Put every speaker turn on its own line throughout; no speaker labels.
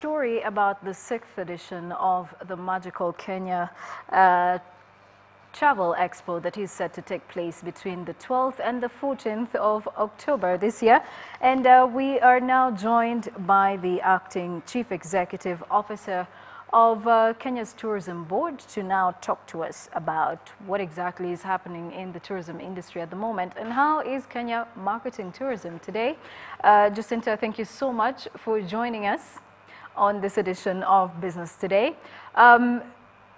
story about the sixth edition of the Magical Kenya uh, Travel Expo that is set to take place between the 12th and the 14th of October this year. And uh, we are now joined by the acting Chief Executive Officer of uh, Kenya's Tourism Board to now talk to us about what exactly is happening in the tourism industry at the moment and how is Kenya marketing tourism today. Uh, Jacinta, thank you so much for joining us on this edition of Business Today. Um,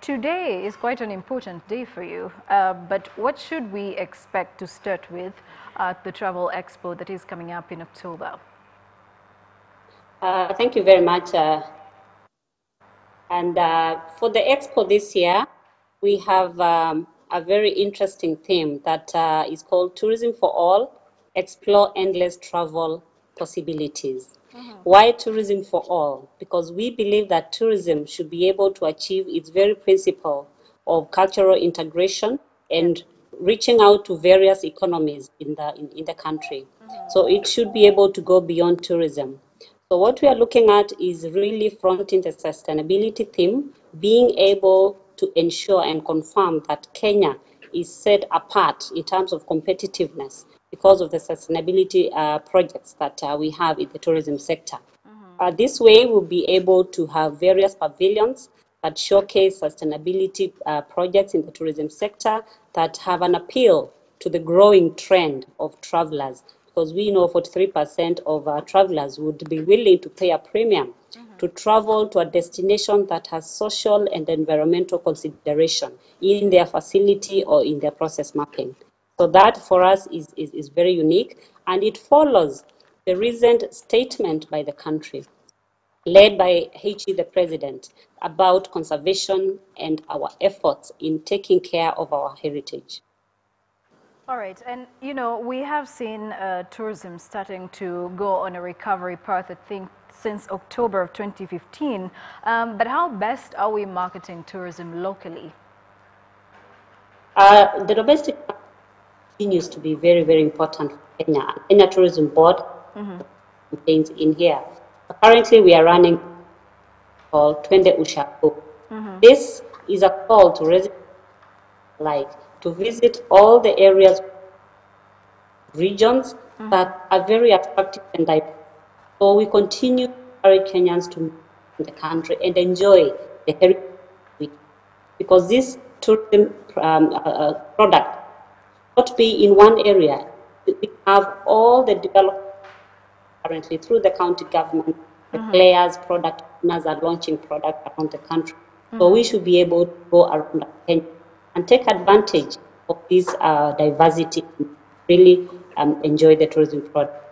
today is quite an important day for you, uh, but what should we expect to start with at the Travel Expo that is coming up in October?
Uh, thank you very much. Uh, and uh, for the Expo this year, we have um, a very interesting theme that uh, is called Tourism for All, Explore Endless Travel Possibilities. Mm-hmm. Why tourism for all? Because we believe that tourism should be able to achieve its very principle of cultural integration and reaching out to various economies in the in, in the country. Mm-hmm. So it should be able to go beyond tourism. So what we are looking at is really fronting the sustainability theme, being able to ensure and confirm that Kenya is set apart in terms of competitiveness because of the sustainability uh, projects that uh, we have in the tourism sector. Mm-hmm. Uh, this way, we'll be able to have various pavilions that showcase sustainability uh, projects in the tourism sector that have an appeal to the growing trend of travelers. Because we know 43% of our travelers would be willing to pay a premium mm-hmm. to travel to a destination that has social and environmental consideration in their facility or in their process mapping. So that for us is, is, is very unique and it follows the recent statement by the country led by HE the President about conservation and our efforts in taking care of our heritage.
All right, and you know, we have seen uh, tourism starting to go on a recovery path, I think, since October of 2015. Um, but how best are we marketing tourism locally?
Uh, the domestic continues to be very, very important for Kenya. Kenya Tourism Board mm-hmm. in here. Currently, we are running called Twende Ushago. Mm-hmm. This is a call to residents like to visit all the areas, regions mm-hmm. that are very attractive and diverse. So we continue to encourage Kenyans to move in the country and enjoy the heritage because this tourism um, uh, uh product not be in one area. We have all the development currently through the county government. The mm-hmm. players, product owners are launching product around the country. Mm-hmm. So we should be able to go around and take advantage of this uh, diversity and really um, enjoy the tourism product.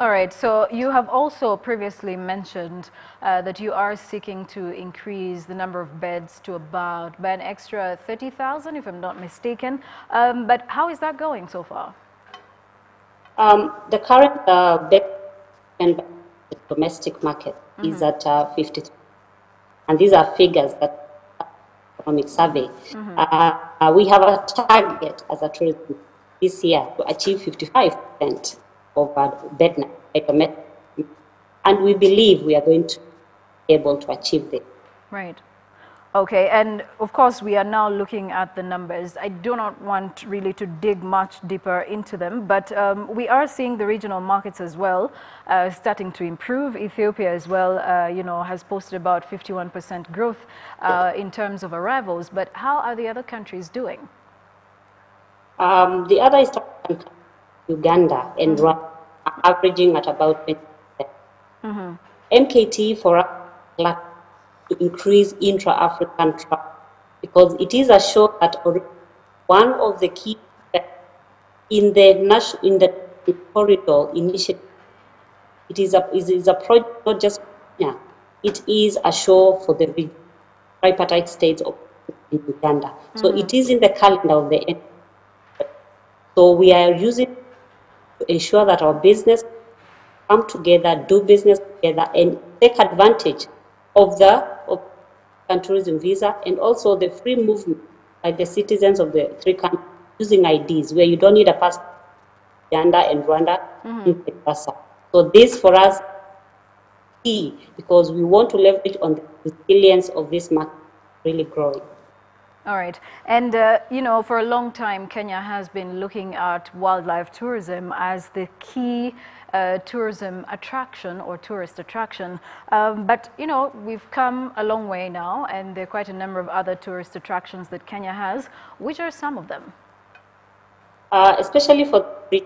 All right, so you have also previously mentioned uh, that you are seeking to increase the number of beds to about by an extra 30,000, if I'm not mistaken. Um, but how is that going so far?
Um, the current uh, bed and the domestic market mm -hmm. is at uh, 50. And these are figures that economic survey. Mm -hmm. we have a target as a tourism this year to achieve 55 percent bed and we believe we are going to be able to achieve this.
Right. Okay, and of course we are now looking at the numbers. I do not want really to dig much deeper into them, but um, we are seeing the regional markets as well uh, starting to improve. Ethiopia as well, uh, you know, has posted about 51% growth uh, in terms of arrivals, but how are the other countries doing?
Um, the other is Uganda and mm -hmm. Rwanda averaging at about 20%. Mm-hmm. MKT for us to increase intra-African travel because it is a show that one of the key in the national in the corridor initiative it is a it is a project not just yeah, it is a show for the tripartite states of Uganda. Mm-hmm. So it is in the calendar of the end. So we are using to ensure that our business come together, do business together, and take advantage of the of tourism visa and also the free movement by the citizens of the three countries using IDs, where you don't need a passport, Uganda and Rwanda, mm-hmm. So this for us key because we want to leverage on the resilience of this market really growing.
All right. And, uh, you know, for a long time, Kenya has been looking at wildlife tourism as the key uh, tourism attraction or tourist attraction. Um, but, you know, we've come a long way now, and there are quite a number of other tourist attractions that Kenya has. Which are some of them?
Uh, especially for the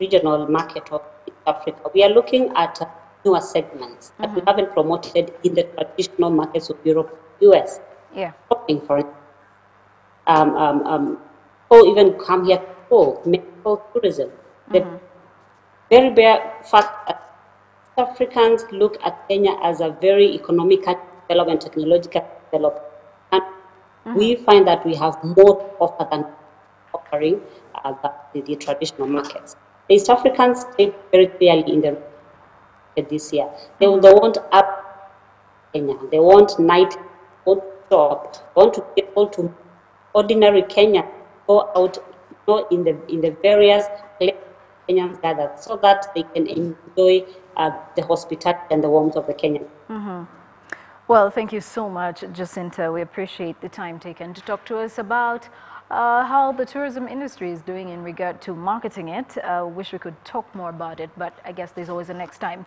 regional market of Africa, we are looking at newer segments that mm -hmm. we mm-hmm. haven't promoted in the traditional markets of Europe, US.
Yeah.
For instance um, um, um, or even come here for medical tourism. The mm-hmm. very bare fact that Africans look at Kenya as a very economical development, technological development. And mm-hmm. we find that we have more to offer than offering uh, the, the, traditional markets. The East Africans state very clearly in the this year. They, they want up Kenya. They want night, they want shop, they want to be able to ordinary Kenyans go out you know, in the in the various Kenyans gathered so that they can enjoy uh, the hospitality and the warmth of the Kenyan.
Mm -hmm. Well, thank you so much, Jacinta. We appreciate the time taken to talk to us about uh, how the tourism industry is doing in regard to marketing it. Uh, wish we could talk more about it, but I guess there's always a next time.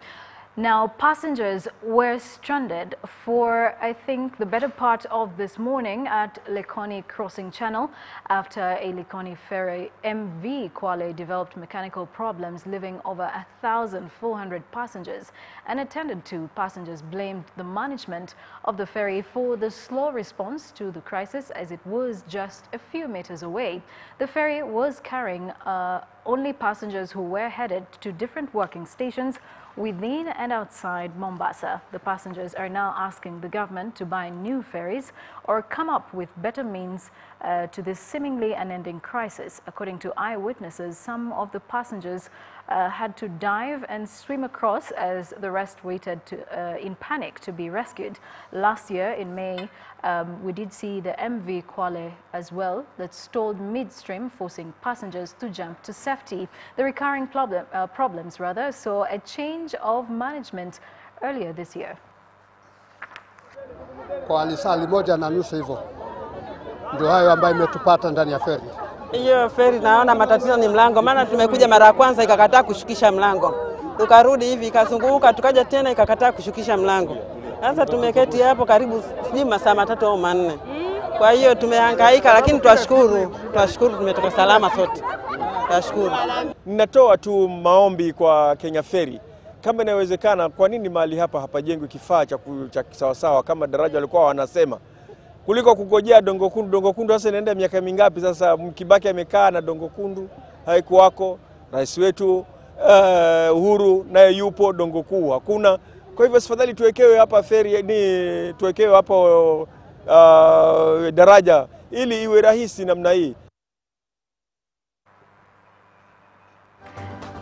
Now, passengers were stranded for, I think, the better part of this morning at Likoni Crossing Channel after a Likoni ferry MV Kwale developed mechanical problems, leaving over 1,400 passengers. Unattended to, passengers blamed the management of the ferry for the slow response to the crisis as it was just a few meters away. The ferry was carrying uh, only passengers who were headed to different working stations within and outside Mombasa. The passengers are now asking the government to buy new ferries or come up with better means uh, to this seemingly unending crisis. According to eyewitnesses, some of the passengers uh, had to dive and swim across as the rest waited to, uh, in panic to be rescued. Last year in May, um, we did see the MV Kwale as well that stalled midstream, forcing passengers to jump to safety. The recurring problem, uh, problems rather saw a change of management earlier this year.
Kwa lisali moja na nusu hivyo ndio hayo ambayo imetupata ndani ya feri.
Hiyo feri naona matatizo ni mlango, maana tumekuja mara ya kwanza ikakataa kushukisha mlango, tukarudi hivi ikazunguka, tukaja tena ikakataa kushukisha mlango. Sasa tumeketi hapo karibu sijui masaa matatu au manne. Kwa hiyo tumehangaika, lakini twashukuru, twashukuru tumetoka salama sote, twashukuru.
Ninatoa tu maombi kwa Kenya Ferry kama inawezekana, kwa nini mahali hapa hapajengwi kifaa cha sawasawa kama daraja walikuwa wanasema kuliko kugojea Dongo Kundu. Dongo Kundu sasa inaenda miaka mingapi sasa? Mkibaki amekaa na Dongo Kundu haikuwako. Rais wetu uh, Uhuru naye yupo, Dongo Kuu hakuna. Kwa hivyo sifadhali tuwekewe hapa feri ni tuwekewe hapo uh, daraja ili iwe rahisi namna hii.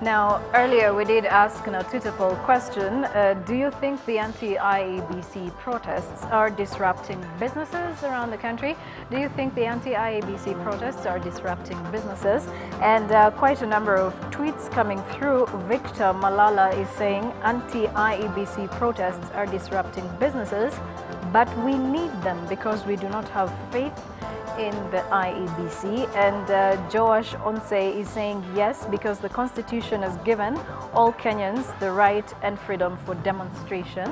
Now, earlier we did ask a poll question, uh, do you think the anti-IEBC protests are disrupting businesses around the country? Do you think the anti-IEBC protests are disrupting businesses? And uh, quite a number of tweets coming through. Victor Malala is saying anti-IEBC protests are disrupting businesses, but we need them because we do not have faith in the IEBC and uh, Joash Onse is saying yes because the constitution has given all Kenyans the right and freedom for demonstration.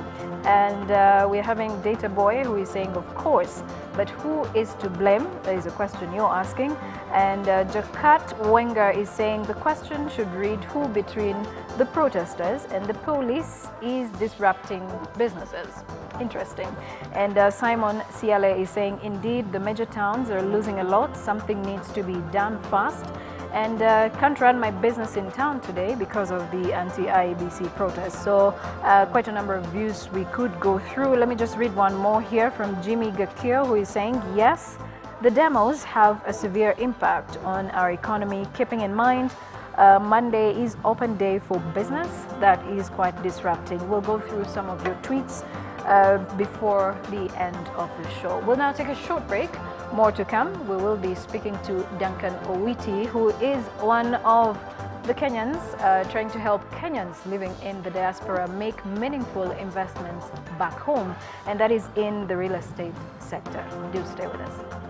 And uh, we're having Data Boy who is saying of course but who is to blame? Is a question you're asking. And uh, Jakat Wenger is saying the question should read who between the protesters and the police is disrupting businesses interesting. And uh, Simon Ciale is saying, indeed, the major towns are losing a lot. Something needs to be done fast. And uh, can't run my business in town today because of the anti-IEBC protests. So uh, quite a number of views we could go through. Let me just read one more here from Jimmy Gakio, who is saying, yes, the demos have a severe impact on our economy, keeping in mind uh, Monday is open day for business. That is quite disrupting. We'll go through some of your tweets uh, before the end of the show. We'll now take a short break. More to come. We will be speaking to Duncan Owiti, who is one of the Kenyans uh, trying to help Kenyans living in the diaspora make meaningful investments back home, and that is in the real estate sector. Do stay with us.